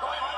They're